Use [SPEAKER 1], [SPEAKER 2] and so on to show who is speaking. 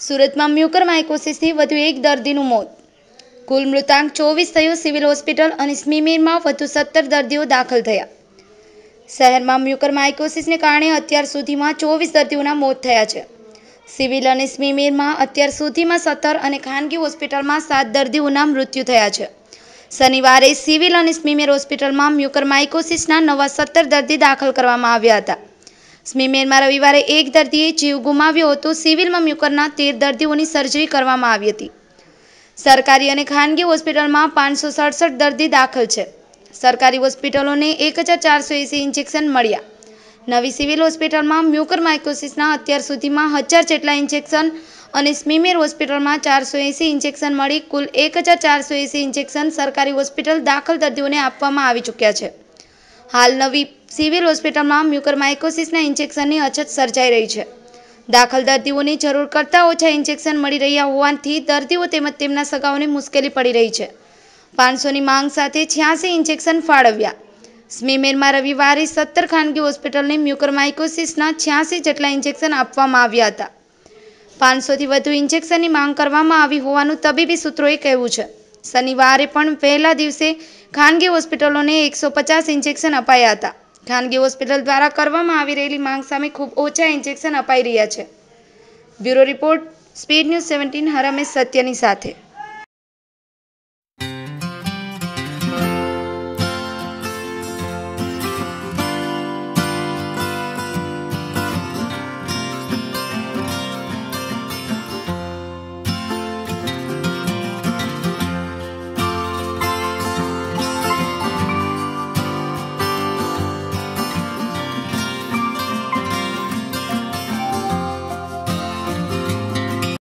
[SPEAKER 1] સુરતમાં મ્યુકર માઇકોસિસથી વધુ એક દર્દીનું મોત. કુલ મૃતાંક ચોવીસ થયો સિવિલ હોસ્પિટલ અને સ્મિમીરમાં વધુ સત્તર દર્દીઓ દાખલ થયા. શહેરમાં મ્યુકર માઇકોસિસને કારણે અત્યાર સુધીમાં ચોવીસ દર્દીઓના મોત થયા છે. સિવિલ અને સ્મિમીરમાં અત્યાર સુધીમાં સત્તર અને ખાનગી હોસ્પિટલમાં સાત દર્દીઓના મૃત્યુ થયા છે. શનિવારે સિવિલ અને સ્મીમેર હોસ્પિટલમાં મ્યુકર માઇકોસિસના નવા સત્તર દર્દી દાખલ કરવામાં આવ્યા હતા. સ્મીમેરમાં રવિવારે એક દર્દીએ જીવ ગુમાવ્યો હતો. સિવિલમાં મ્યુકરના તેર દર્દીઓની સર્જરી કરવામાં આવી હતી. સરકારી અને ખાનગી હોસ્પિટલમાં પાંચસો સડસઠ દર્દી દાખલ છે. સરકારી હોસ્પિટલોને એક હજાર ચારસો એંસી ઇન્જેક્શન મળ્યા. નવી સિવિલ હોસ્પિટલમાં મ્યુકર માઇકોસિસના અત્યાર સુધીમાં હજાર જેટલા ઇન્જેક્શન અને સ્મીમેર હોસ્પિટલમાં ચારસો એંસી ઇન્જેક્શન મળી, કુલ એક હજાર ચારસો એંસી ઇન્જેક્શન સરકારી હોસ્પિટલ દાખલ દર્દીઓને આપવામાં આવી ચૂક્યા છે. હાલ નવી સિવિલ હોસ્પિટલમાં મ્યુકરમાઇકોસિસના ઇન્જેક્શનની અછત સર્જાઈ રહી છે. દાખલ દર્દીઓની જરૂર કરતાં ઓછા ઇન્જેક્શન મળી રહ્યા હોવાથી દર્દીઓ તેમજ તેમના સગાઓને મુશ્કેલી પડી રહી છે. પાંચસોની માંગ સાથે છ્યાસી ઇન્જેક્શન ફાળવ્યા. સ્મીમેરમાં રવિવારે સત્તર ખાનગી હોસ્પિટલને મ્યુકરમાઇકોસિસના છ્યાસી જેટલા ઇન્જેક્શન આપવામાં આવ્યા હતા. પાંચસોથી વધુ ઇન્જેક્શનની માંગ કરવામાં આવી હોવાનું તબીબી સૂત્રોએ કહ્યું છે. શનિવારે પણ પહેલા દિવસે ખાનગી હોસ્પિટલોને એકસો પચાસ ઇન્જેક્શન અપાયા હતા. ખાનગી હોસ્પિટલ દ્વારા કરવામાં આવી રહેલી માંગ સામે ખૂબ ઓછા ઇન્જેક્શન અપાઈ રહ્યા છે. Bureau report, speed news seventeen Harmesh સત્યની સાથે.